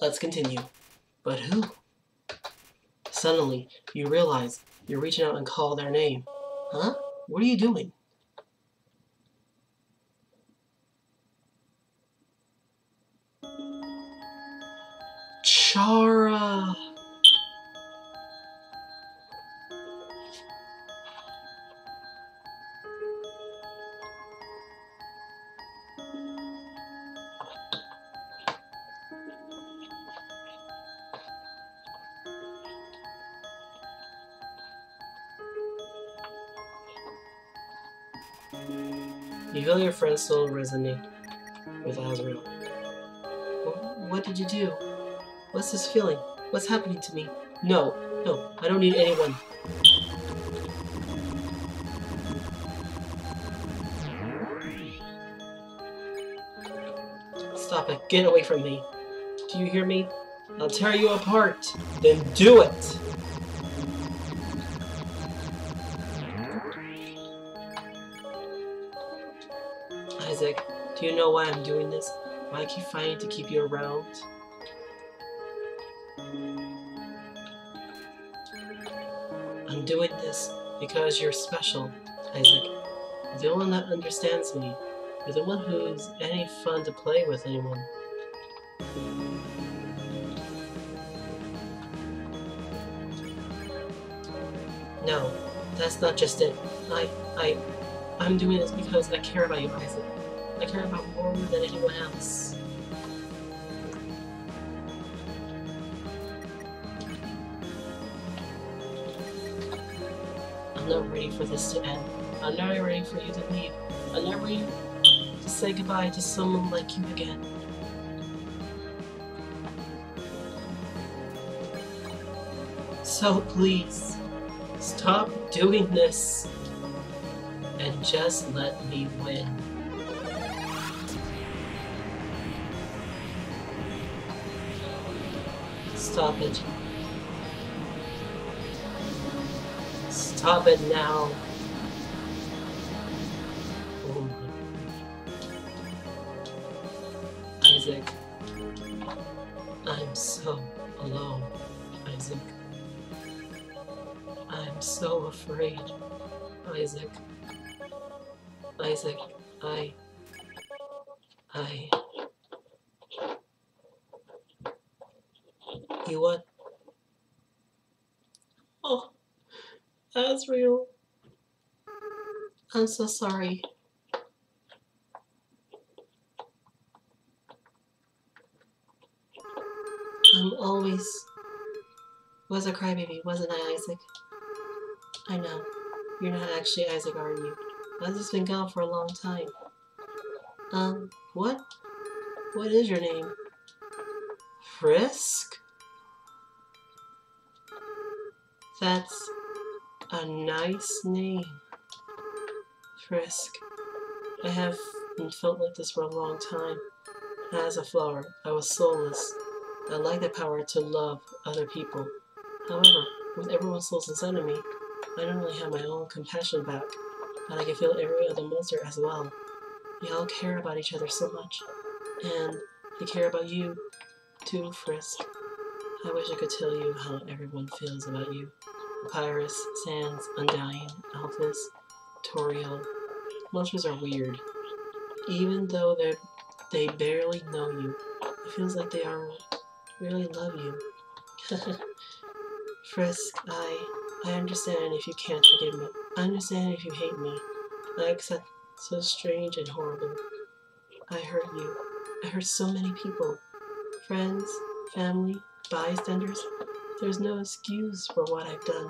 let's continue. But who? Suddenly, you realize you're reaching out and call their name. Huh? What are you doing? Chara! You feel your friend's soul resonate with Asriel. Wh- What did you do? What's this feeling? What's happening to me? No, no, I don't need anyone. Stop it. Get away from me. Do you hear me? I'll tear you apart. Then do it! Isaac, do you know why I'm doing this? Why I keep fighting to keep you around? I'm doing this because you're special, Isaac. You're the one that understands me. You're the one who's any fun to play with anyone. No, that's not just it. I, I, I'm doing this because I care about you, Isaac. I care about more than anyone else. I'm not ready for this to end. I'm not ready for you to leave. I'm not ready to say goodbye to someone like you again. So please, stop doing this and just let me win. Stop it. Stop it now. Oh. Isaac. I'm so alone, Isaac. I'm so afraid, Isaac. Isaac, I. I. You what? Oh, Asriel. I'm so sorry. I'm always was a crybaby, wasn't I, Isaac? I know. You're not actually Isaac, are you? Just been gone for a long time. Um, what? What is your name? Frisk? That's a nice name. Frisk. I have felt like this for a long time. As a flower, I was soulless. I like the power to love other people. However, with everyone's souls inside of me, I don't really have my own compassion back, but I can feel every other monster as well. We all care about each other so much, and they care about you too, Frisk. I wish I could tell you how everyone feels about you. Papyrus, Sans, Undyne, Alphys, Toriel. Monsters are weird. Even though they they barely know you, it feels like they are really love you. Frisk, I I understand if you can't forgive me. I understand if you hate me. I accept so strange and horrible. I hurt you. I hurt so many people. Friends, family, bystanders. There's no excuse for what I've done.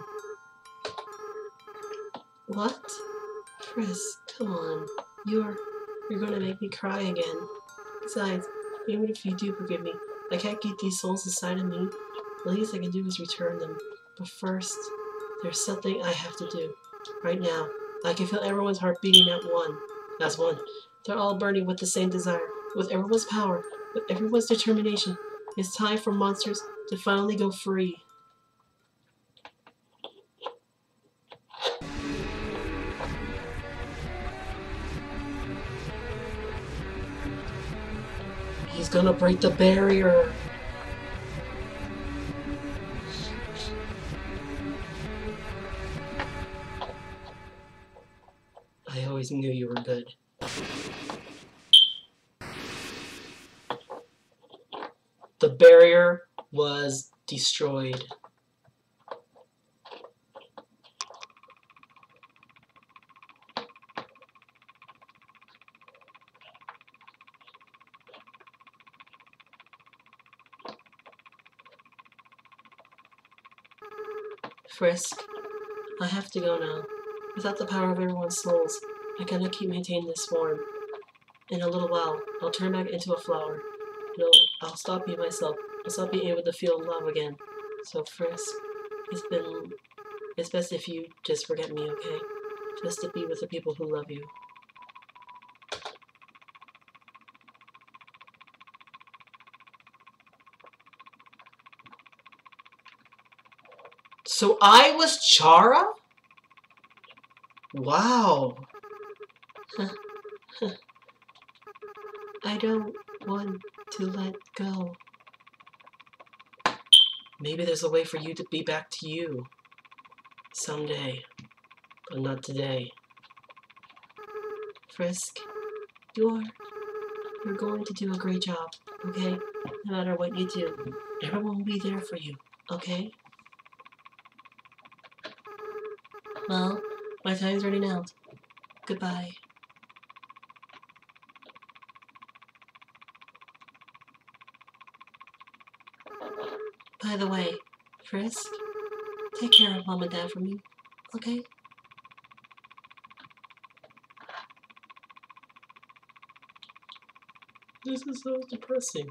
What? Frisk, come on. You're you're gonna make me cry again. Besides, even if you do forgive me, I can't keep these souls inside of me. The least I can do is return them. But first, there's something I have to do. Right now, I can feel everyone's heart beating at one. As one. They're all burning with the same desire, with everyone's power, with everyone's determination. It's time for monsters to finally go free. He's gonna break the barrier. I always knew you were good. Barrier was destroyed. Frisk, I have to go now. Without the power of everyone's souls, I cannot keep maintaining this form. In a little while, I'll turn back into a flower. It'll, I'll stop being myself. I'll stop being able to feel love again. So, Frisk, it's been... It's best if you just forget me, okay? Just to be with the people who love you. So I was Chara? Wow. I don't want to let go. Maybe there's a way for you to be back to you. Someday. But not today. Frisk, you're... You're going to do a great job, okay? No matter what you do. Everyone will be there for you, okay? Well, my time's running out. Goodbye. By the way, Frisk, take care of Mom and Dad for me, okay? This is so depressing.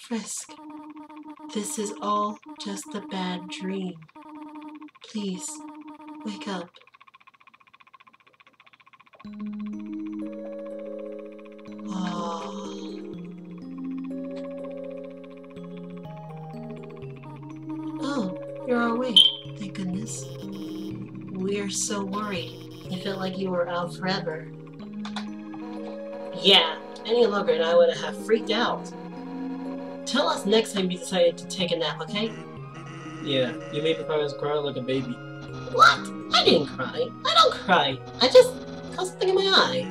Frisk, this is all just a bad dream. Please, wake up. You're awake. Thank goodness. We're so worried. It felt like you were out forever. Yeah, any longer and I would have freaked out. Tell us next time you decided to take a nap, okay? Yeah, you made me cry, cry like a baby. What? I didn't cry. I don't cry. I just caught something in my eye.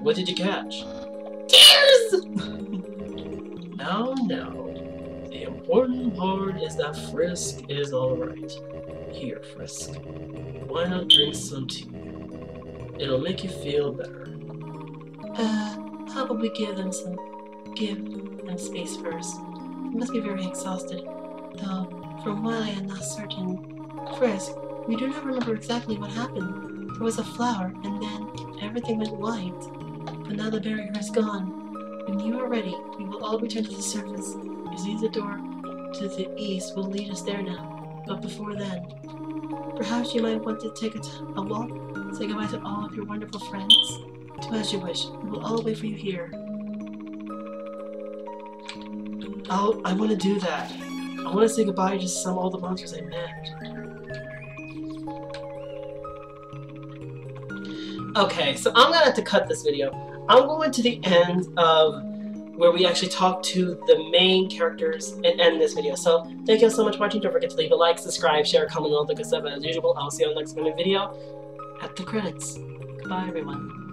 What did you catch? Tears! no, no. Important part is that Frisk is alright. Here, Frisk. Why not drink some tea? It'll make you feel better. Uh, how about we give them some... give them space first? They must be very exhausted. Though, from what I am not certain... Frisk, we do not remember exactly what happened. There was a flower, and then everything went white. But now the barrier is gone. When you are ready, we will all return to the surface. See the door to the east will lead us there now. But before then, perhaps you might want to take a, a walk, say goodbye to all of your wonderful friends. Do as you wish. We will all wait for you here. Oh, I want to do that. I want to say goodbye to some all the monsters I met. Okay, so I'm gonna have to cut this video. I'm going to the end of where we actually talk to the main characters and end this video. So thank you all so much for watching. Don't forget to leave a like, subscribe, share, comment, all the good stuff as usual. I'll see you on the next video at the credits. Goodbye, everyone.